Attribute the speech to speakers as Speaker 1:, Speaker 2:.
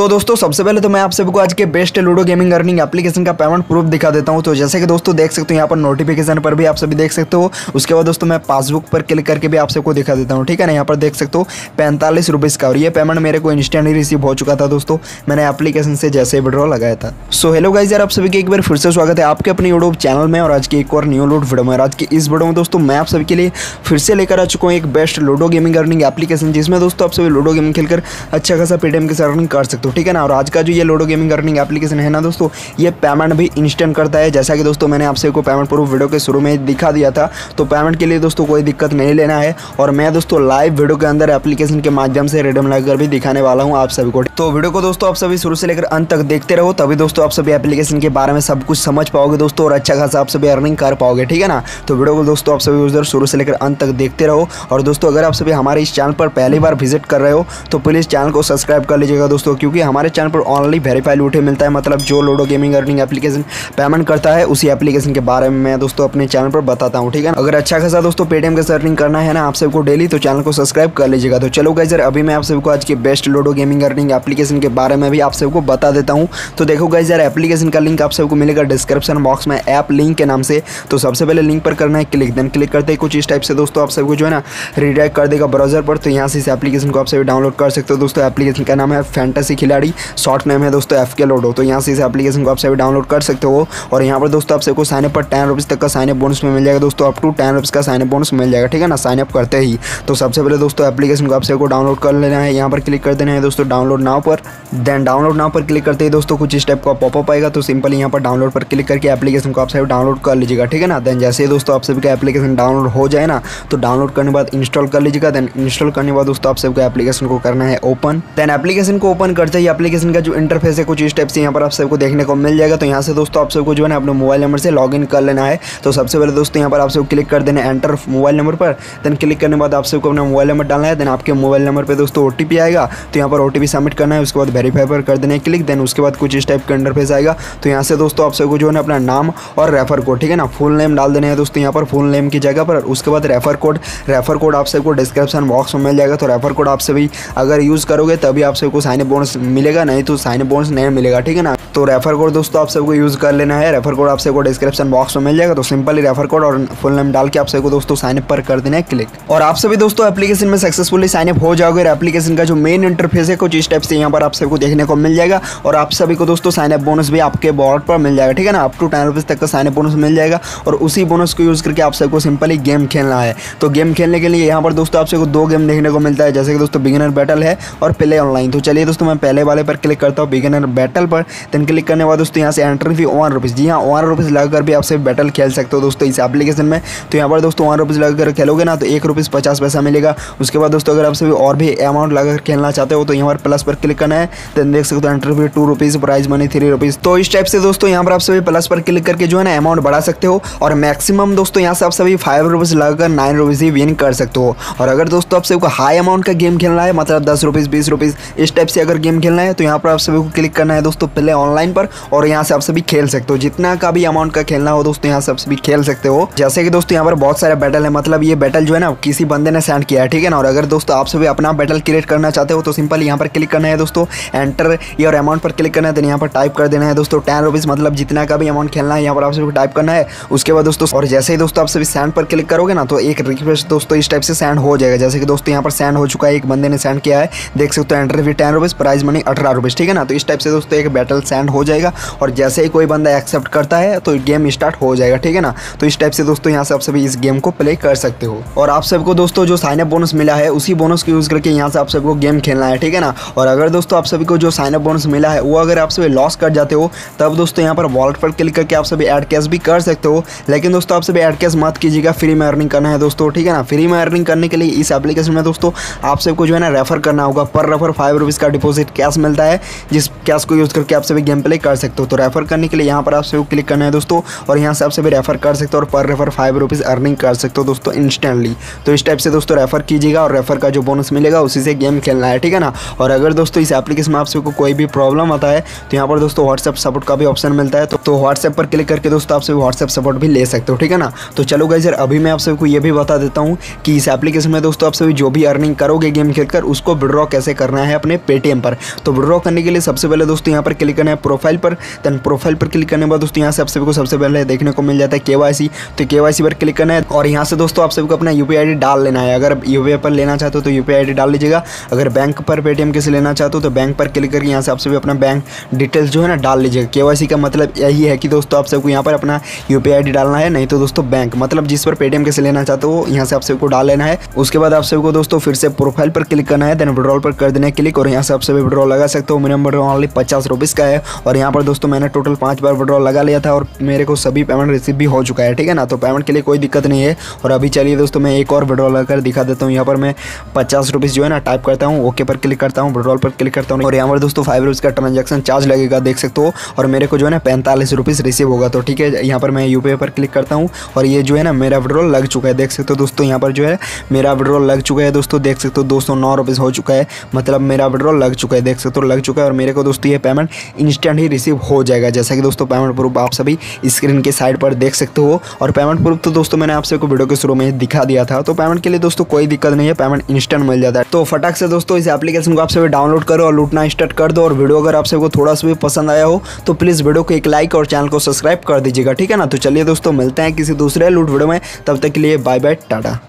Speaker 1: तो दोस्तों, सबसे पहले तो मैं आप सबको आज के best ludo gaming earning application का पेमेंट प्रूफ दिखा देता हूँ। तो जैसे कि दोस्तों, देख सकते हो, यहाँ पर नोटिफिकेशन पर भी आप सभी देख सकते हो। उसके बाद दोस्तों, मैं पासबुक पर क्लिक करके भी आप सबको दिखा देता हूँ, ठीक है ना? यहाँ पर देख सकते हो, पैंतालीस रुपीज़ का और ये पेमेंट मेरे को इंस्टेंट ही रिसीव हो चुका था दोस्तों, मैंने एप्लीकेशन से जैसे विड्रॉ लगाया था। सो हेलो गाइज़ यार, आप सभी के एक बार फिर से स्वागत है आपके अपने यूट्यूब चैनल में। और आज की एक और न्यू लूड वीडियो में। आज की इस वीडियो में दोस्तों, मैं आप सभी के लिए फिर से लेकर आ चुका हूँ एक best ludo gaming earning application जिसमें दोस्तों, आप सभी लूडो गेमिंग खेलकर अच्छा खासा पेटीएम के साथ अर्निंग कर सकते हो। ठीक है ना? और आज का जो ये लूडो गेमिंग अर्निंग एप्लीकेशन है ना दोस्तों, ये पेमेंट भी इंस्टेंट करता है। जैसा कि दोस्तों मैंने आपसे को पेमेंट प्रूफ वीडियो के शुरू में दिखा दिया था तो पेमेंट के लिए दोस्तों कोई दिक्कत नहीं लेना है। और मैं दोस्तों लाइव वीडियो के अंदर एप्लीकेशन के माध्यम से रिडम लगाकर भी दिखाने वाला हूँ आप सभी को। तो वीडियो को दोस्तों आप सभी शुरू से लेकर अंत तक देखते रहो, तभी दोस्तों आप सभी एप्लीकेशन के बारे में सब कुछ समझ पाओगे दोस्तों और अच्छा खासा आप सभी अर्निंग कर पाओगे, ठीक है ना? तो वीडियो को दोस्तों आप सभी उधर शुरू से लेकर अंत तक देखते रहो। और दोस्तों अगर आप सभी हमारे इस चैनल पर पहली बार विज़िट कर रहे हो तो प्लीज़ चैनल को सब्सक्राइब कर लीजिएगा दोस्तों, क्योंकि हमारे चैनल पर ऑनली वेरीफाई लूटे मिलता है। मतलब जो ludo gaming earning application payment करता है, उसी एप्लीकेशन के बारे में मैं दोस्तों अपने चैनल पर बताता हूँ, ठीक है अगर अच्छा खासा दोस्तों पेटीएम का अर्निंग करना है ना, आप सबको डेली तो चैनल को सब्सक्राइब कर लीजिएगा। तो चलो गई सर अभी मैं आप सबको आज के best ludo gaming earning application के बारे में भी आप सबको बता देता हूँ। तो देखो गई यार एप्लीकेशन का लिंक आप सबको मिलेगा डिस्क्रिप्शन बॉक्स में ऐप लिंक के नाम से। तो सबसे पहले लिंक पर करना है क्लिक देन क्लिक करते कुछ इस टाइप से दोस्तों आप सबको जो है ना रिडायरेक्ट कर देगा ब्राउज़र पर। तो यहाँ से इस एप्लीकेशन को आप सभी डाउनलोड कर सकते हो दोस्तों। एप्लीकेशन का नाम है फैंटेसी खिलाड़ी शॉर्ट नेम है दोस्तों एफ़ के लोडो तो यहाँ से इस एप्लीकेशन को आप सभी डाउनलोड कर सकते हो और यहाँ पर दोस्तों, आप सबको साइनअप पर टेन रुपीज़ तक का साइनअप बोनस में मिल जाएगा दोस्तों अप टू टेन रुपीज़ का साइनअप बोनस मिल जाएगा, ठीक है ना? साइनअप करते ही। तो सबसे पहले दोस्तों एप्लीकेशन को आप सबको डाउनलोड कर लेना है। यहाँ पर क्लिक कर देना है दोस्तों डाउनलोड नाव पर। देन डाउनलोड नाव पर क्लिक करते ही दोस्तों, कुछ इस टाइप का पॉपअप आएगा। तो सिंपल यहाँ पर डाउनलोड पर क्लिक करके एप्लीकेशन को आप सभी डाउनलोड कर लीजिएगा, ठीक है ना? देन जैसे ही दोस्तों, आप सभी का एप्लीकेशन डाउनलोड हो जाए ना तो डाउनलोड करने बाद इंस्टॉल कर लीजिएगा। देन इंस्टॉल करने बाद दोस्तों, आप सबको एप्लीकेशन को करना है ओपन देन एप्लीकेशन को ओपन करते ही। एप्लीकेशन का जो इंटरफेस है, कुछ इस टाइप से यहाँ पर आप सबको देखने को मिल जाएगा। तो यहाँ से दोस्तों आप सबको जो है ना, अपने मोबाइल नंबर से लॉगिन कर लेना है। तो सबसे पहले दोस्तों यहाँ पर आप सबको क्लिक कर देना एंटर मोबाइल नंबर पर। देन क्लिक करने बाद आप सबको अपना मोबाइल नंबर डालना है। देन आपके मोबाइल नंबर पर दोस्तों ओटीपी आएगा। तो यहाँ पर ओटीपी सबमिट करना है। उसके बाद वेरीफाई पर कर देना है क्लिक देन उसके बाद कुछ इस टाइप का इंटरफेस आएगा। तो यहाँ से दोस्तों आप सबको जो है ना, अपना नाम और रेफर कोड ठीक है ना? फुल नेम डाल देना है दोस्तों यहाँ पर फुल नेम की जगह पर। उसके बाद रेफर कोड रेफर कोड आप सबको डिस्क्रिप्शन बॉक्स में मिल जाएगा। तो रेफर कोड आप सभी अगर यूज़ करोगे, तभी आप सबको साइन बोनस मिलेगा, नहीं तो साइन बोनस नहीं मिलेगा, ठीक है ना? तो रेफर कोड दोस्तों आप सबको यूज़ कर लेना है। रेफर कोड आप सबको डिस्क्रिप्शन बॉक्स में मिल जाएगा तो सिंपली रेफर कोड और फुल नेम डाल के आप सबको दोस्तों साइन अप पर कर देना है क्लिक और आप सभी दोस्तों एप्लीकेशन में सक्सेसफुली साइन अप हो जाओगे एप्लीकेशन का जो मेन इंटरफेस है, कुछ इस टाइप से यहाँ पर आप सबको देखने को मिल जाएगा और आप सभी को दोस्तों साइन अप बोनस भी आपके बॉर्ड पर मिल जाएगा, ठीक है ना? अप टू टेन रुपीज़ तक का साइन अप बोनस मिल जाएगा और उसी बोनस को यूज़ करके आप सबको सिंपली गेम खेलना है। तो गेम खेलने के लिए यहाँ पर दोस्तों आप सबको दो गेम देखने को मिलता है, जैसे कि दोस्तों बिगिनर बैटल है और प्ले ऑनलाइन तो चलिए दोस्तों मैं पहले वाले पर क्लिक करता हूँ बिगिनर बैटल पर देन क्लिक करने बाद दोस्तों यहाँ से एंट्री फ़ी वन रुपीज़ जी हाँ वन रुपीज़ लगाकर भी आपसे बैटल खेल सकते हो दोस्तों इस एप्लीकेशन में। तो यहाँ पर दोस्तों वन रुपीज़ लगाकर खेलोगे ना तो एक रुपीज़ पचास पैसा मिलेगा। उसके बाद दोस्तों अगर आप सभी और भी अमाउंट लगाकर खेलना चाहते हो तो यहाँ पर प्लस पर क्लिक करना है। देन देख सकते हो entry fee two rupees prize money three rupees तो इस टाइप से दोस्तों यहाँ पर आप सभी प्लस पर क्लिक करके जो है ना अमाउंट बढ़ा सकते हो। और मैक्सिमम दोस्तों यहाँ से आप सभी फाइव रुपीज़ लगाकर नाइन रुपीज़ ही विन कर सकते हो। और अगर दोस्तों आप सबको हाई अमाउंट का गेम खेलना है मतलब दस रुपीज़ बीस रुपीज़ इस टाइप से अगर गेम खेलना है तो यहाँ पर आप सभी को क्लिक करना है दोस्तों पहले ऑनलाइन पर, और यहाँ से आप सभी खेल सकते हो। जितना का भी अमाउंट का खेलना हो दोस्तों, यहाँ से आप सभी खेल सकते हो। जैसे कि दोस्तों, यहाँ पर बहुत सारे बैटल है मतलब ये बैटल जो है ना, किसी बंदे ने सेंड किया है, ठीक है ना? और अगर दोस्तों, आप सभी अपना बैटल क्रिएट करना चाहते हो तो सिंपल यहाँ पर क्लिक करना है दोस्तों। एंटर और अमाउंट पर क्लिक करना है यहाँ पर टाइप कर देना है दोस्तों टेन रुपीज़ मतलब जितना का भी अमाउंट खेलना है, यहाँ पर आप सभी टाइप करना है। उसके बाद दोस्तों, और जैसे ही दोस्तों, आप सभी सेंड पर क्लिक करोगे ना तो एक रिक्वेस्ट दोस्तों इस टाइप से सेंड हो जाएगा। जैसे कि दोस्तों, यहाँ पर सेंड हो चुका है, एक बंदे ने सेंड किया है, देख सकते हो entry fee ten rupees prize money अठारह रुपीज़ ठीक है ना? तो इस टाइप से दोस्तों एक बैटल सेंड हो जाएगा और जैसे ही कोई बंदा एक्सेप्ट करता है तो गेम स्टार्ट हो जाएगा, ठीक है ना? तो इस टाइप से दोस्तों यहाँ से आप सभी इस गेम को प्ले कर सकते हो। और आप सबको दोस्तों जो साइनअप बोनस मिला है, उसी बोनस को यूज़ करके यहाँ से आप सबको गेम खेलना है, ठीक है ना? और अगर दोस्तों आप सभी को जो साइनअप बोनस मिला है, वो अगर आप सभी लॉस कर जाते हो, तब दोस्तों यहाँ पर वॉलेट पर क्लिक करके आप सभी एड कैश भी कर सकते हो। लेकिन दोस्तों आप सभी एड कैश मत कीजिएगा फ्री में अर्निंग करना है दोस्तों, ठीक है ना? फ्री में अर्निंग करने के लिए इस एप्लीकेशन में दोस्तों आप सबको जो है ना रेफर करना होगा। पर रेफर फाइव रुपीज़ का डिपॉजिट कैश मिलता है, जिस कैश को यूज़ करके आप सभी गेम प्ले कर सकते हो। तो रेफर करने के लिए यहाँ पर आप सभी क्लिक करना है दोस्तों, और यहाँ से आप सभी रेफर कर सकते हो और पर रेफर फाइव रुपीज़ अर्निंग कर सकते हो दोस्तों इंस्टेंटली तो इस टाइप से दोस्तों रेफर कीजिएगा और रेफर का जो बोनस मिलेगा, उसी से गेम खेलना है, ठीक है ना? और अगर दोस्तों इस एप्लीकेशन में आप सबको कोई भी प्रॉब्लम आता है तो यहाँ पर दोस्तों व्हाट्सएप सपोर्ट का भी ऑप्शन मिलता है तो व्हाट्सएप पर क्लिक करके दोस्तों आप सभी व्हाट्सएप सपोर्ट भी ले सकते हो, ठीक है ना? तो चलो गई सर अभी मैं आप सबको ये भी बता देता हूँ कि इस एप्लीकेशन में दोस्तों आप सभी जो भी अर्निंग करोगे गेम खेलकर, उसको विड्रॉ कैसे करना है अपने पेटीएम पर। तो विड्रॉ करने के लिए सबसे पहले दोस्तों यहाँ पर क्लिक करना है प्रोफ़ाइल पर। देन प्रोफ़ाइल पर क्लिक करने के बाद दोस्तों यहाँ से आप सभी को सबसे पहले देखने को मिल जाता है केवाईसी तो केवाईसी पर क्लिक करना है और यहाँ से दोस्तों आप सभी को अपना यूपी डाल लेना है। अगर यूपी पर लेना चाहते हो तो यूपी डाल लीजिएगा। अगर बैंक पर पेटीएम किसी लेना चाहते हो तो बैंक पर क्लिक करके यहाँ से आप सभी अपना बैंक डिटेल्स जो है ना डाल लीजिएगा। के का मतलब यही है कि दोस्तों आप सबको यहाँ पर अपना यू पी डालना है, नहीं तो दोस्तों बैंक मतलब जिस पर पेटीएम कैसे लेना चाहते हो, यहाँ से आप सबको डाल लेना है। उसके बाद आप सबको दोस्तों फिर से प्रोफ़ाइल पर क्लिक करना है देन विड्रॉल पर कर देना है क्लिक और यहाँ से आप सभी विड्रॉल लगा सकते हो। मेरा विड्रॉल ऑनली पचास रुपीज़ का है। और यहाँ पर दोस्तों मैंने टोटल पाँच बार विड्रॉ लगा लिया था और मेरे को सभी पेमेंट रिसीव भी हो चुका है, ठीक है ना? तो पेमेंट के लिए कोई दिक्कत नहीं है। और अभी चलिए दोस्तों मैं एक और विड्रॉ लगाकर दिखा देता हूँ। यहाँ पर मैं पचास रुपीज़ जो है ना टाइप करता हूँ। ओके पर क्लिक करता हूँ विड्रॉल पर क्लिक करता हूँ। और यहाँ पर दोस्तों फाइव रुपीज़ का ट्रांजेक्शन चार्ज लगेगा, देख सकते हो। और मेरे को जो है ना पैंतालीस रिसीव होगा। तो ठीक है, यहाँ पर मैं यूपीआई पर क्लिक करता हूँ। और ये जो है ना मेरा विड्रॉल लग चुका है, देख सकते हो दोस्तों। यहाँ पर जो है मेरा विड्रॉल लग चुका है दोस्तों, देख सकते हो। दो सौ नौ रुपीज़ हो चुका है। मतलब मेरा विड्रॉल लग चुका है। देख सकते हो, लग चुका है और मेरे को दोस्तों ये पेमेंट इंस्टेंट ही रिसीव हो जाएगा। जैसा कि दोस्तों पेमेंट प्रूफ आप सभी स्क्रीन के साइड पर देख सकते हो। और पेमेंट प्रूफ तो दोस्तों, मैंने आपसे वीडियो के शुरू में दिखा दिया था। तो पेमेंट के लिए दोस्तों, कोई दिक्कत नहीं है पेमेंट इंस्टेंट मिल जाता है। तो फटाक से दोस्तों, इस एप्लीकेशन को आप सभी डाउनलोड करो और लूटना स्टार्ट कर दो। और वीडियो अगर आप सबको थोड़ा सा भी पसंद आया हो तो प्लीज़ वीडियो को एक लाइक और चैनल को सब्सक्राइब कर दीजिएगा। ठीक है ना? तो चलिए दोस्तों, मिलते हैं किसी दूसरे लूट वीडियो में। तब तक के लिए बाय बाय टाटा।